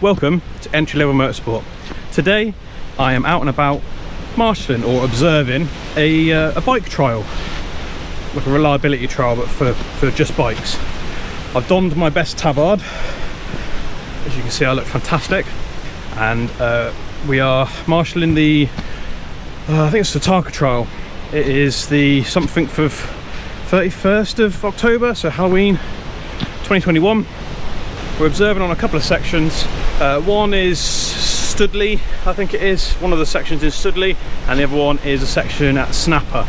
Welcome to Entry Level Motorsport. Today I am out and about marshalling or observing a, uh, a bike trial, like a reliability trial but for, for just bikes. I've donned my best tabard, as you can see I look fantastic and uh, we are marshalling the, uh, I think it's the Tarka trial. It is the something for 31st of October, so Halloween 2021. We're observing on a couple of sections. Uh, one is Studley, I think it is, one of the sections is Studley, and the other one is a section at Snapper.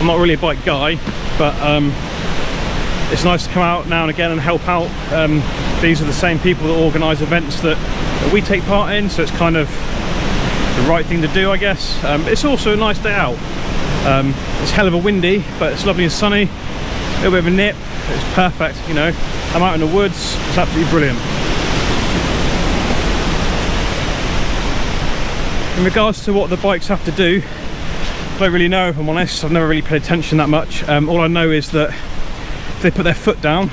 I'm not really a bike guy, but um, it's nice to come out now and again and help out. Um, these are the same people that organise events that, that, we take part in, so it's kind of the right thing to do, I guess. Um, it's also a nice day out. Um, it's hell of a windy, but it's lovely and sunny. A little bit of a nip. It's perfect, you know. I'm out in the woods. It's absolutely brilliant. In regards to what the bikes have to do, I don't really know if I'm honest. I've never really paid attention that much. Um, all I know is that if they put their foot down,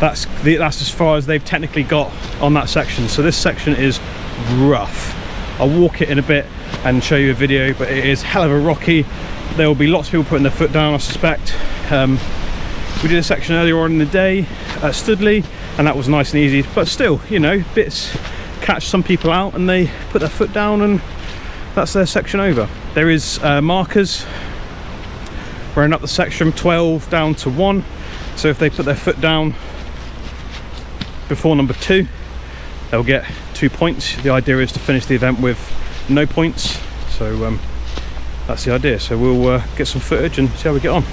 that's the, that's as far as they've technically got on that section. So this section is rough. I'll walk it in a bit and show you a video, but it is hell of a rocky there will be lots of people putting their foot down I suspect um, we did a section earlier on in the day at Studley and that was nice and easy. But still you know bits catch some people out and they put their foot down and that's their section over. There is uh, markers. Running up the section 12 down to 1 so if they put their foot down before number 2 they'll get two points. The idea is to finish the event with no points. So um, that's the idea. So we'll uh, get some footage and see how we get on.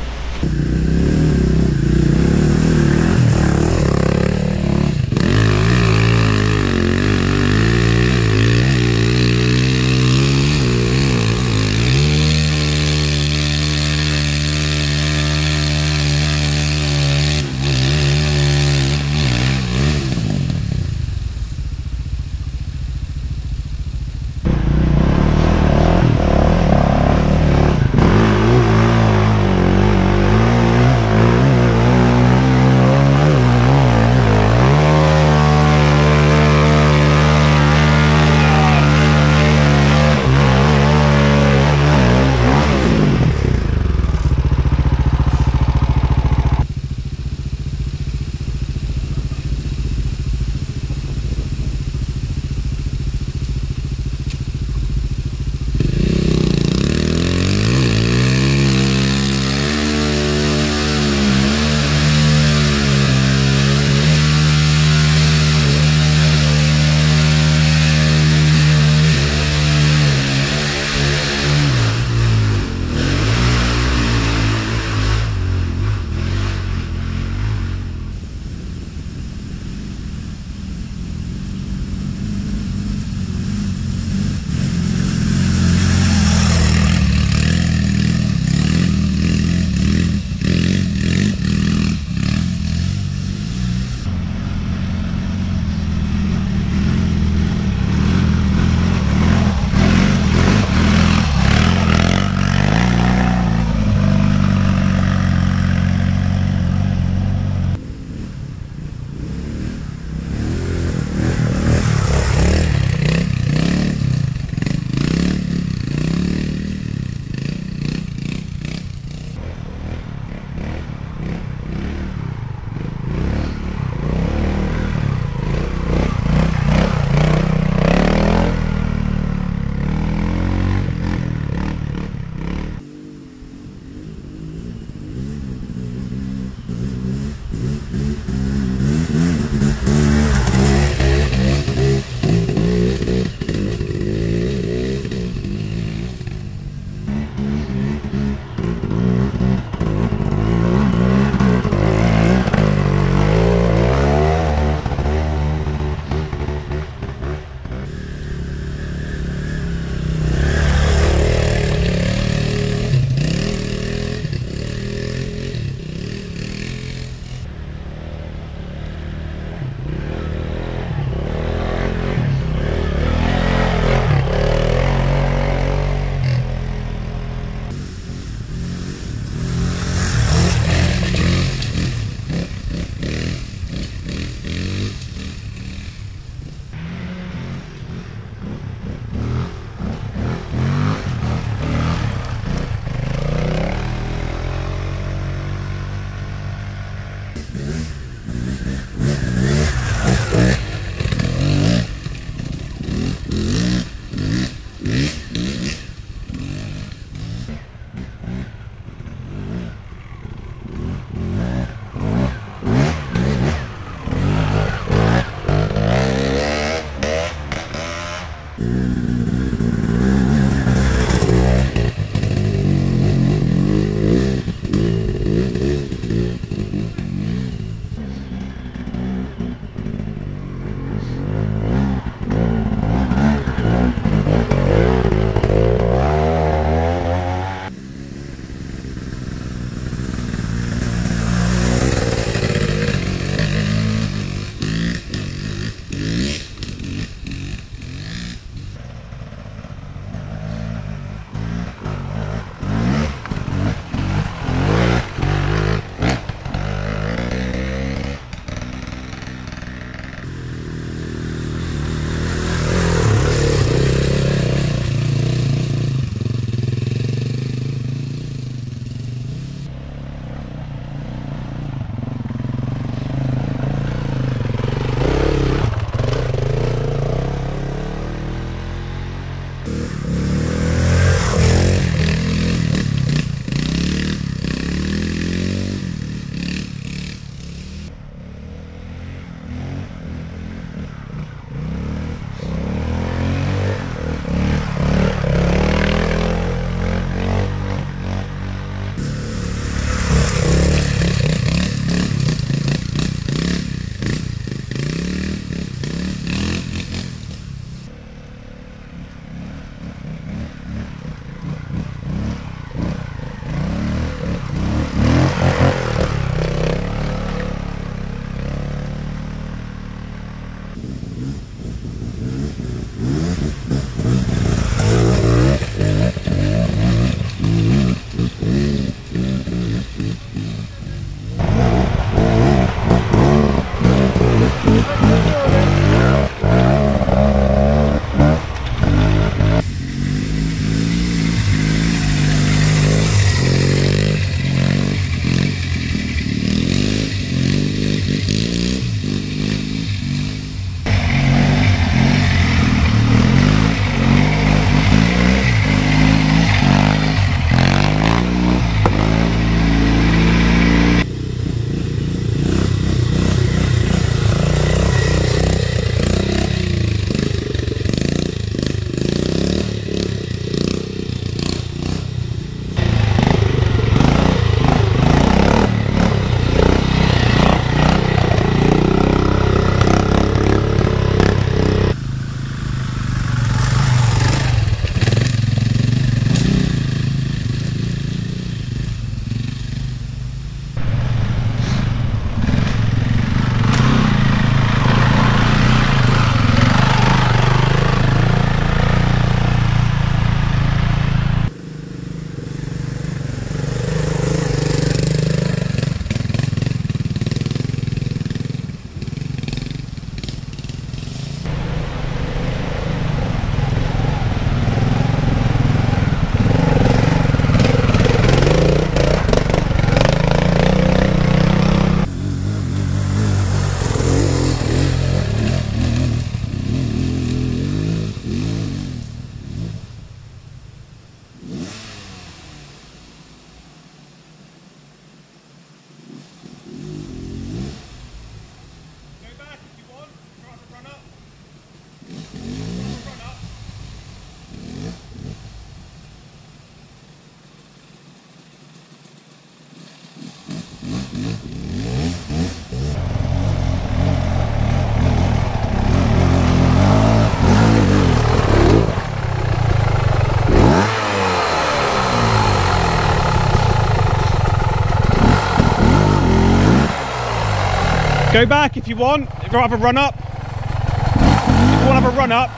Back if you want. If you want to have a run up. If you want to have a run up.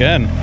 Again.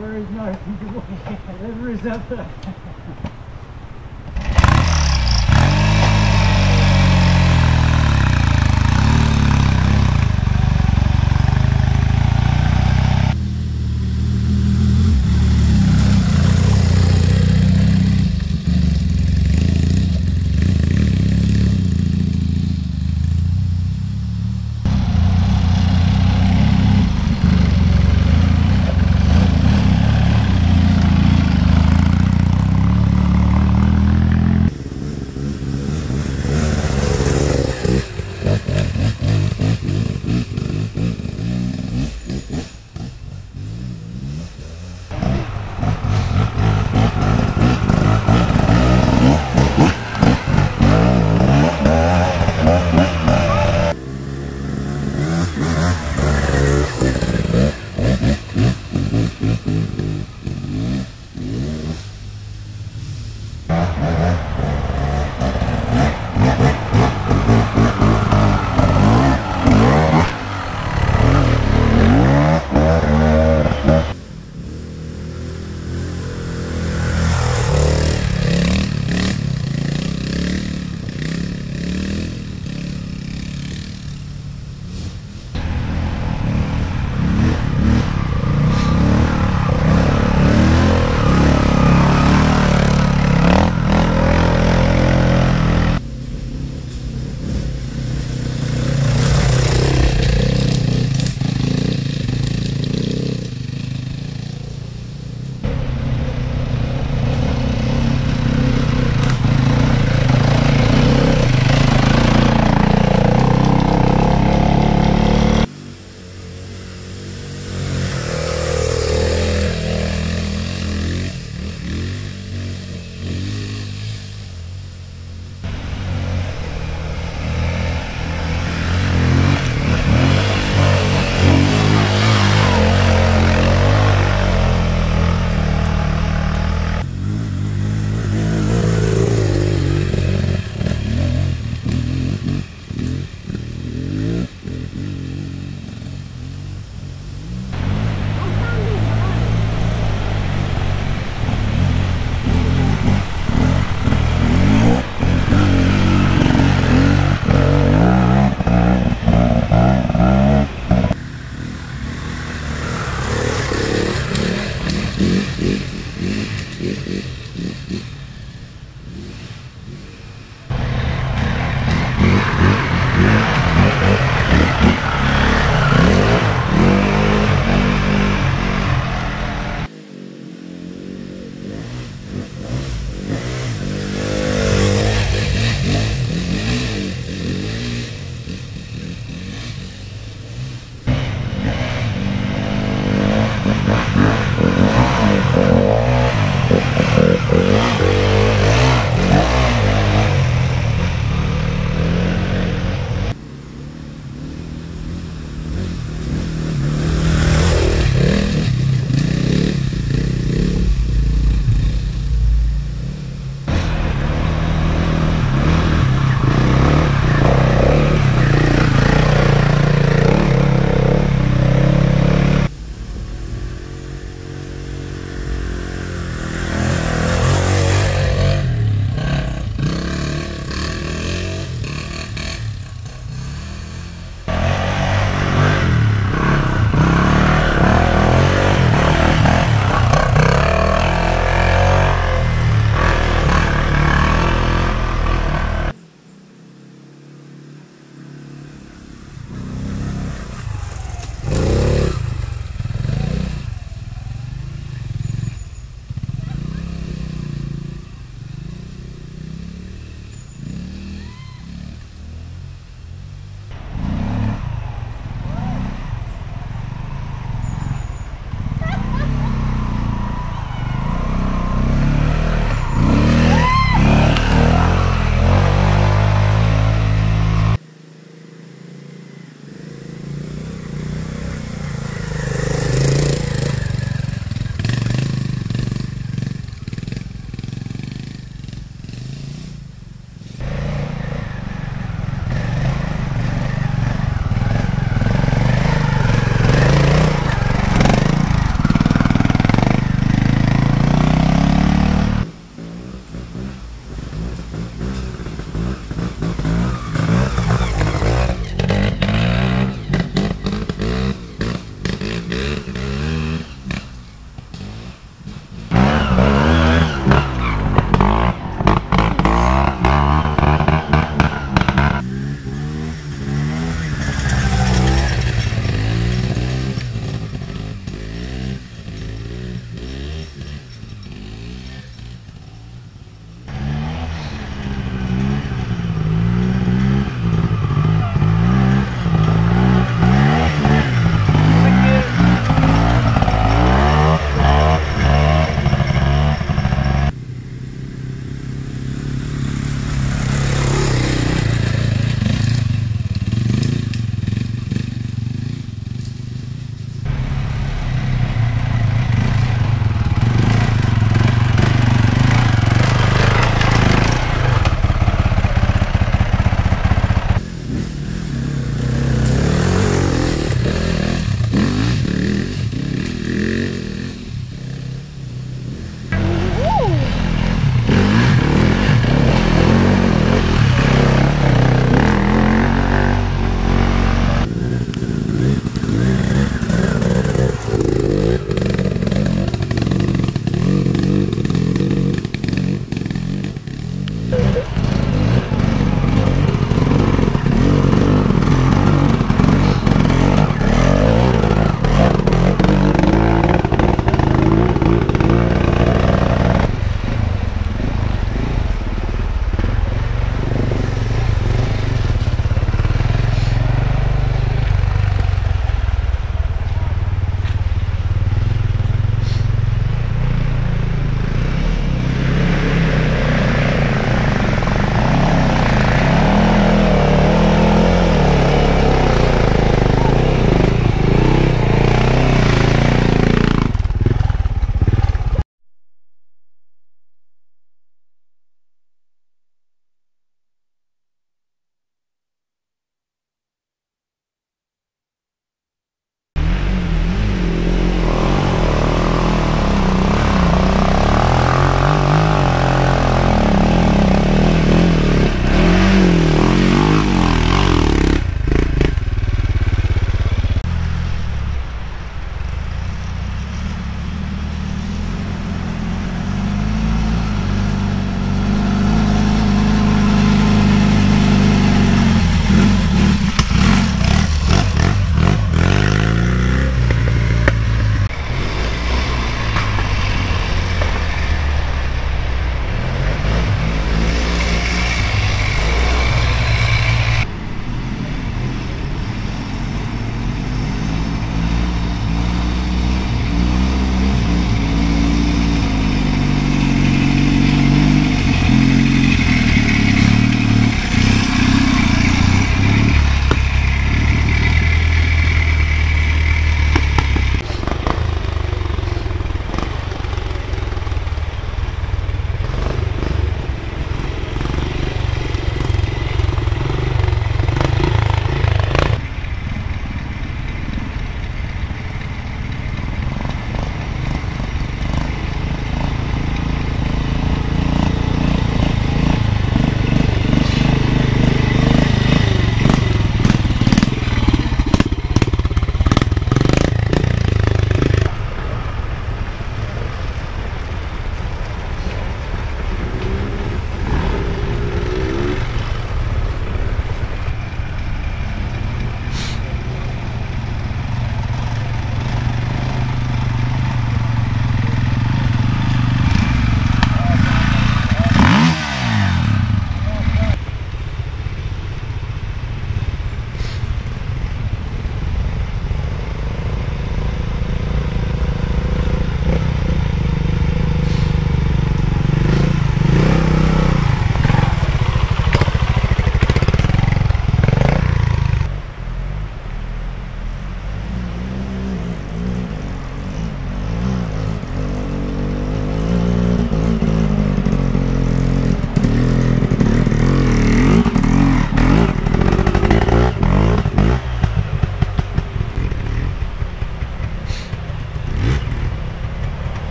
Where is my Whatever is up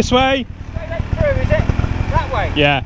This way. Straight through, is it? That way? Yeah.